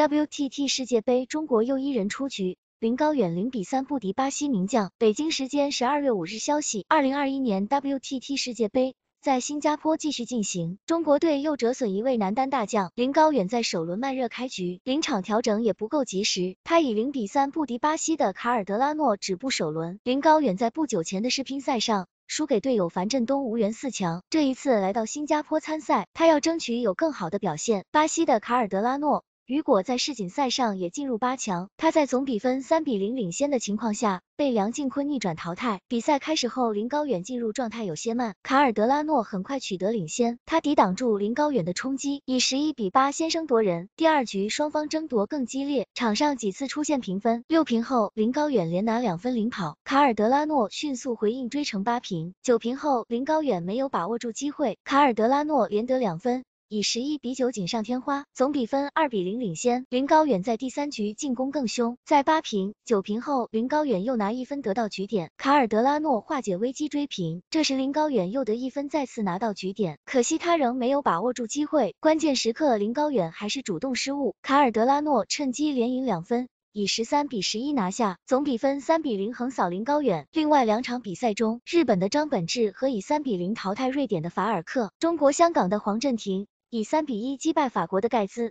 WTT 世界杯，中国又一人出局，林高远零比三不敌巴西名将。北京时间十二月五日消息，二零二一年 WTT 世界杯在新加坡继续进行，中国队又折损一位男单大将林高远，在首轮慢热开局，临场调整也不够及时，他以零比三不敌巴西的卡尔德拉诺止步首轮。林高远在不久前的世乒赛上输给队友樊振东，无缘四强。这一次来到新加坡参赛，他要争取有更好的表现。巴西的卡尔德拉诺。雨果在世锦赛上也进入八强，他在总比分三比零领先的情况下被梁靖昆逆转淘汰。比赛开始后，林高远进入状态有些慢，卡尔德拉诺很快取得领先，他抵挡住林高远的冲击，以十一比八先声夺人。第二局双方争夺更激烈，场上几次出现平分，六平后林高远连拿两分领跑，卡尔德拉诺迅速回应追成八平。九平后林高远没有把握住机会，卡尔德拉诺连得两分。以十一比九锦上添花，总比分二比零领先。林高远在第三局进攻更凶，在八平九平后，林高远又拿一分得到局点，卡尔德拉诺化解危机追平。这时林高远又得一分，再次拿到局点，可惜他仍没有把握住机会。关键时刻林高远还是主动失误，卡尔德拉诺趁机连赢两分，以十三比十一拿下，总比分三比零横扫林高远。另外两场比赛中，日本的张本智和以三比零淘汰瑞典的法尔克，中国香港的黄镇廷。以三比一击败法国的盖兹。